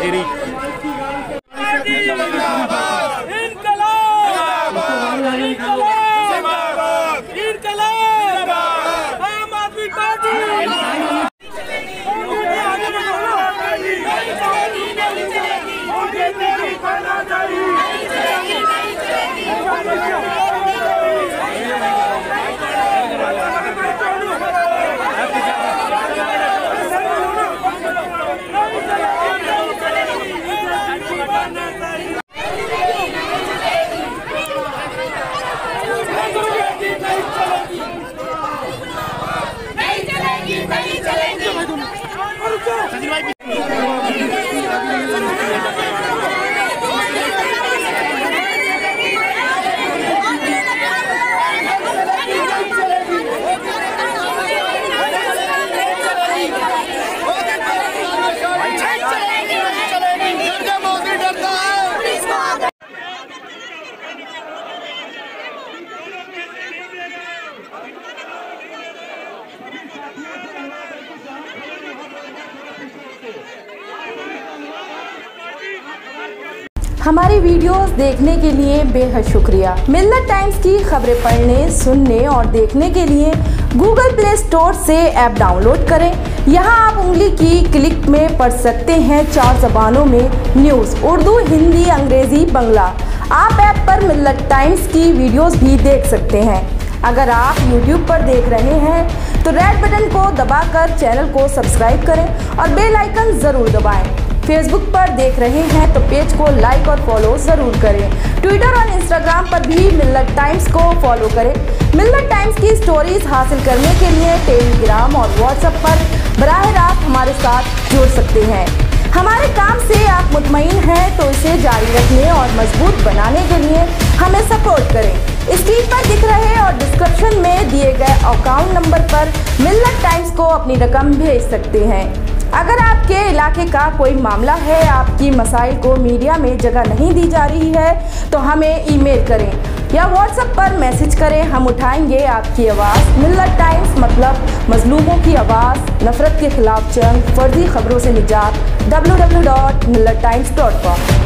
तेरी हमारी वीडियोस देखने के लिए बेहद शुक्रिया। मिल्लत टाइम्स की खबरें पढ़ने, सुनने और देखने के लिए गूगल प्ले स्टोर से ऐप डाउनलोड करें। यहाँ आप उंगली की क्लिक में पढ़ सकते हैं चार जबानों में न्यूज़, उर्दू, हिंदी, अंग्रेज़ी, बंगला। आप ऐप पर मिल्लत टाइम्स की वीडियोस भी देख सकते हैं। अगर आप YouTube पर देख रहे हैं तो रेड बटन को दबाकर चैनल को सब्सक्राइब करें और बेल आइकन ज़रूर दबाएँ। फेसबुक पर देख रहे हैं तो पेज को लाइक और फॉलो ज़रूर करें। ट्विटर और इंस्टाग्राम पर भी मिल्लत टाइम्स को फॉलो करें। मिल्लत टाइम्स की स्टोरीज हासिल करने के लिए टेलीग्राम और व्हाट्सएप पर बराह रास्त हमारे साथ जुड़ सकते हैं। हमारे काम से आप मुतमिन हैं तो इसे जारी रखने और मज़बूत बनाने के लिए हमें सपोर्ट करें। स्क्रीन पर दिख रहे और डिस्क्रिप्शन में दिए गए अकाउंट नंबर पर मिल्लत टाइम्स को अपनी रकम भेज सकते हैं। अगर आपके इलाके का कोई मामला है, आपकी मसाइल को मीडिया में जगह नहीं दी जा रही है तो हमें ईमेल करें या व्हाट्सएप पर मैसेज करें। हम उठाएँगे आपकी आवाज़। मिल्लत टाइम्स मतलब मजलूमों की आवाज़, नफरत के खिलाफ जंग, फर्जी खबरों से निजात। www.millattimes.com